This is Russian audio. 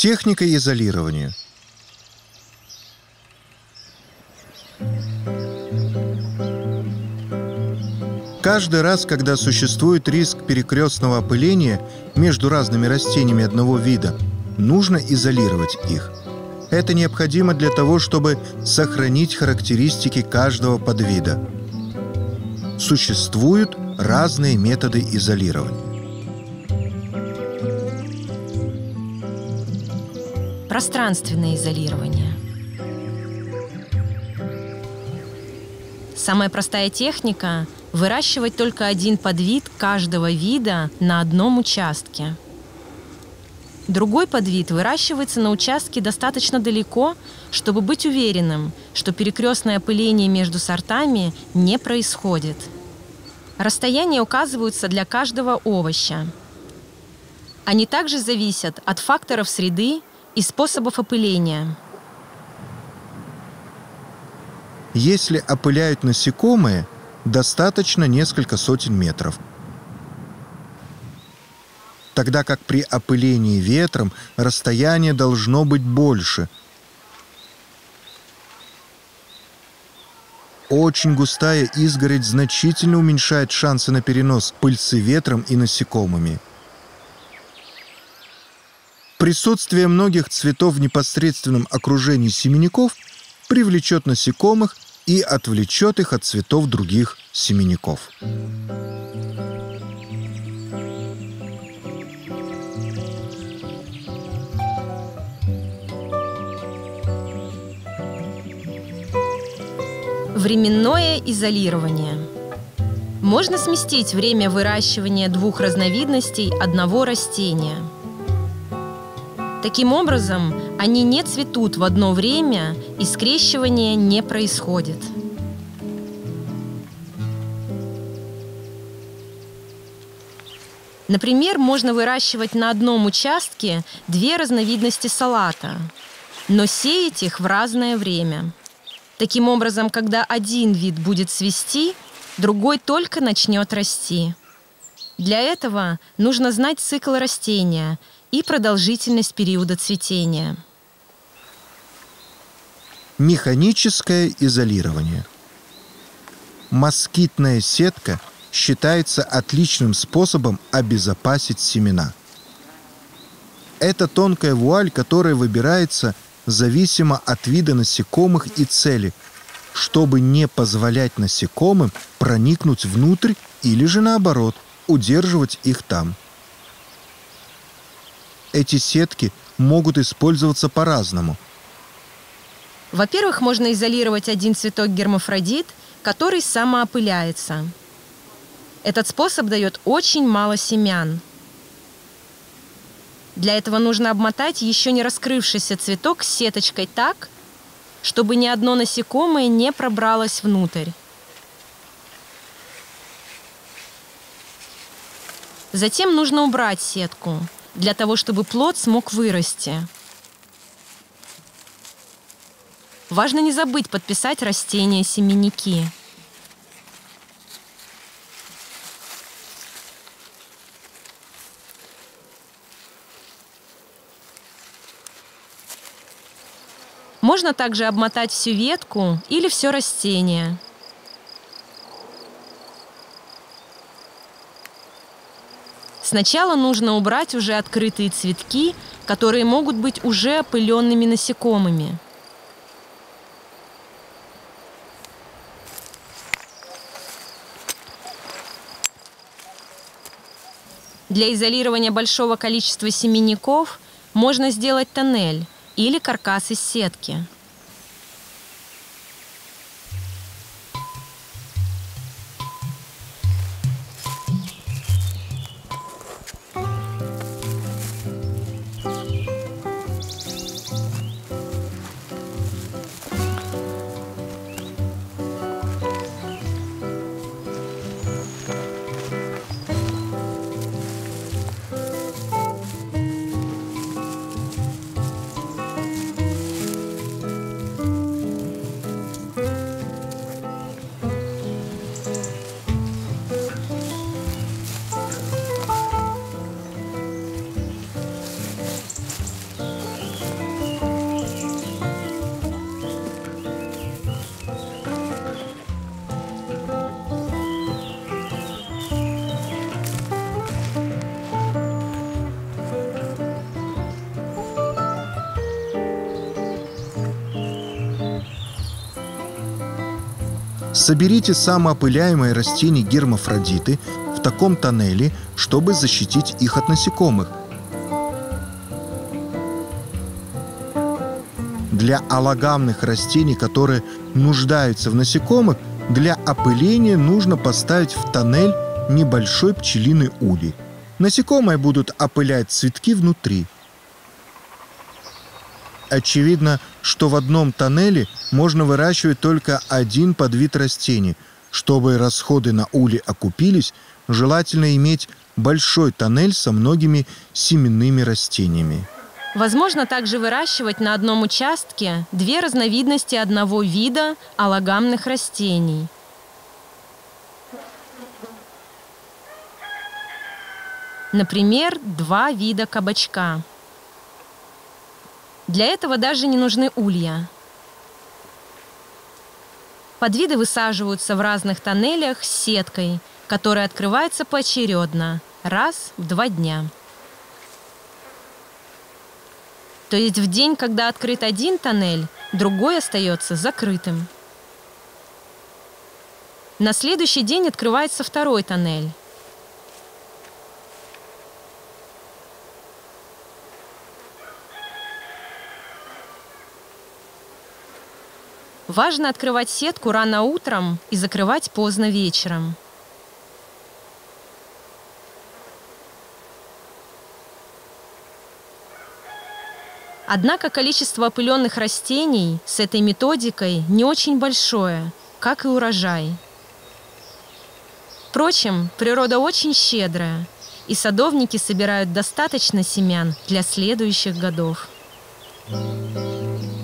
Техника изолирования. Каждый раз, когда существует риск перекрестного опыления между разными растениями одного вида, нужно изолировать их. Это необходимо для того, чтобы сохранить характеристики каждого подвида. Существуют разные методы изолирования. Пространственное изолирование. Самая простая техника – выращивать только один подвид каждого вида на одном участке. Другой подвид выращивается на участке достаточно далеко, чтобы быть уверенным, что перекрестное опыление между сортами не происходит. Расстояния указываются для каждого овоща. Они также зависят от факторов среды и способов опыления. Если опыляют насекомые, достаточно несколько сотен метров. Тогда как при опылении ветром расстояние должно быть больше. Очень густая изгородь значительно уменьшает шансы на перенос пыльцы ветром и насекомыми – Присутствие многих цветов в непосредственном окружении семенников привлечет насекомых и отвлечет их от цветов других семенников. Временное изолирование. Можно сместить время выращивания двух разновидностей одного растения – Таким образом, они не цветут в одно время, и скрещивание не происходит. Например, можно выращивать на одном участке две разновидности салата, но сеять их в разное время. Таким образом, когда один вид будет свести, другой только начнет расти. Для этого нужно знать цикл растения – и продолжительность периода цветения. Механическое изолирование. Москитная сетка считается отличным способом обезопасить семена. Это тонкая вуаль, которая выбирается зависимо от вида насекомых и цели, чтобы не позволять насекомым проникнуть внутрь или же наоборот, удерживать их там – эти сетки могут использоваться по-разному. Во-первых, можно изолировать один цветок гермафродит, который самоопыляется. Этот способ дает очень мало семян. Для этого нужно обмотать еще не раскрывшийся цветок сеточкой так, чтобы ни одно насекомое не пробралось внутрь. Затем нужно убрать сетку – для того, чтобы плод смог вырасти. Важно не забыть подписать растения семенники. Можно также обмотать всю ветку или все растение – Сначала нужно убрать уже открытые цветки, которые могут быть уже опыленными насекомыми. Для изолирования большого количества семенников можно сделать тоннель или каркас из сетки – Соберите самоопыляемые растения гермафродиты в таком тоннеле, чтобы защитить их от насекомых. Для аллогамных растений, которые нуждаются в насекомых, для опыления нужно поставить в тоннель небольшой пчелиный улей. Насекомые будут опылять цветки внутри. Очевидно, что в одном тоннеле можно выращивать только один подвид растений. Чтобы расходы на ули окупились, желательно иметь большой тоннель со многими семенными растениями. Возможно также выращивать на одном участке две разновидности одного вида аллогамных растений. Например, два вида кабачка. Для этого даже не нужны улья. Подвиды высаживаются в разных тоннелях с сеткой, которая открывается поочередно, раз в два дня. То есть в день, когда открыт один тоннель, другой остается закрытым. На следующий день открывается второй тоннель. Важно открывать сетку рано утром и закрывать поздно вечером. Однако количество опыленных растений с этой методикой не очень большое, как и урожай. Впрочем, природа очень щедрая, и садовники собирают достаточно семян для следующих годов. thank you